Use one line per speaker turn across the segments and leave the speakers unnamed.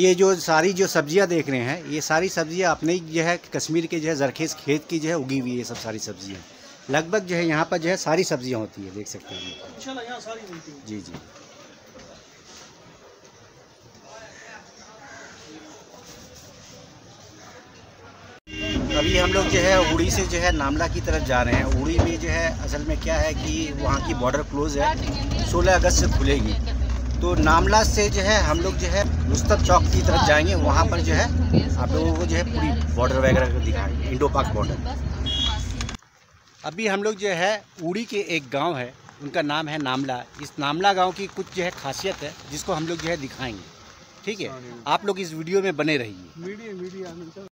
ये जो सारी जो सब्ज़ियाँ देख रहे हैं ये सारी सब्ज़ियाँ अपने जो है कश्मीर के जो है जरखेज खेत की जो है उगी हुई है ये सब सारी सब्ज़ियाँ। लगभग जो है यहाँ पर जो है सारी सब्ज़ियाँ होती है देख सकते हैं जी जी। अभी हम लोग जो है उड़ी से जो है नामला की तरफ़ जा रहे हैं। उड़ी में जो है असल में क्या है कि वहाँ की बॉर्डर क्लोज है। 16 अगस्त से खुलेगी। तो नामला से जो है हम लोग जो है मुस्तक चौक की तरफ़ जाएँगे। वहाँ पर जो है आप लोगों को जो है पूरी बॉर्डर वगैरह को दिखाएँगे इंडो पाक बॉर्डर अभी हम लोग जो है उड़ी के एक गाँव है उनका नाम है नामला। इस नामला गाँव की कुछ जो है खासियत है जिसको हम लोग जो है दिखाएँगे। ठीक है? आप लोग इस वीडियो में बने रहिए।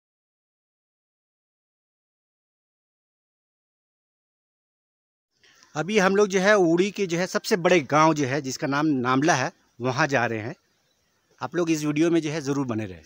अभी हम लोग जो है उड़ी के जो है सबसे बड़े गाँव जो है, जिसका नाम नामला है, वहाँ जा रहे हैं। आप लोग इस वीडियो में जो है ज़रूर बने रहें।